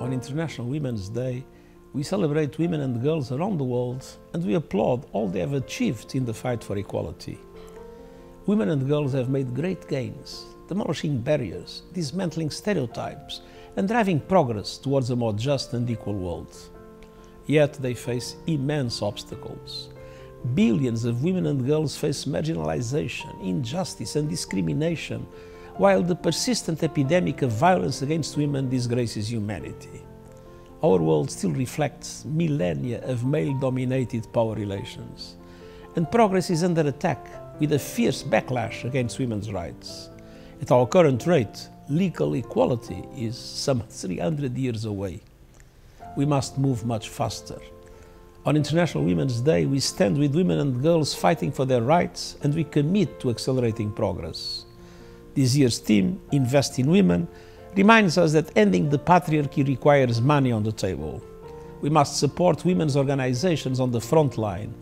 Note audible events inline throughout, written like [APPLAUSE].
On International Women's Day, we celebrate women and girls around the world and we applaud all they have achieved in the fight for equality. Women and girls have made great gains, demolishing barriers, dismantling stereotypes, and driving progress towards a more just and equal world. Yet they face immense obstacles. Billions of women and girls face marginalization, injustice, and discrimination, while the persistent epidemic of violence against women disgraces humanity. Our world still reflects millennia of male dominated power relations, and progress is under attack with a fierce backlash against women's rights. At our current rate, legal equality is some [LAUGHS] 300 years away. We must move much faster. On International Women's Day, we stand with women and girls fighting for their rights and we commit to accelerating progress. This year's theme, Invest in Women, reminds us that ending the patriarchy requires money on the table. We must support women's organizations on the front line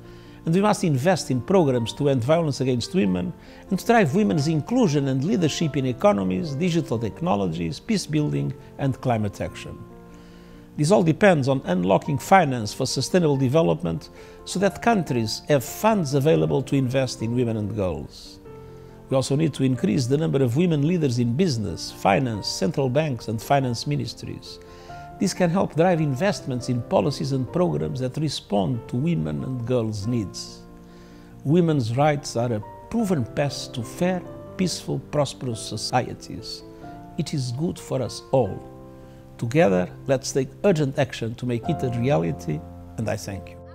and we must invest in programs to end violence against women and to drive women's inclusion and leadership in economies, digital technologies, peace building, and climate action. This all depends on unlocking finance for sustainable development so that countries have funds available to invest in women and girls. We also need to increase the number of women leaders in business, finance, central banks, and finance ministries this can help drive investments in policies and programs that respond to women and girls' needs. Women's rights are a proven path to fair, peaceful, prosperous societies. It is good for us all. Together, let's take urgent action to make it a reality, and I thank you.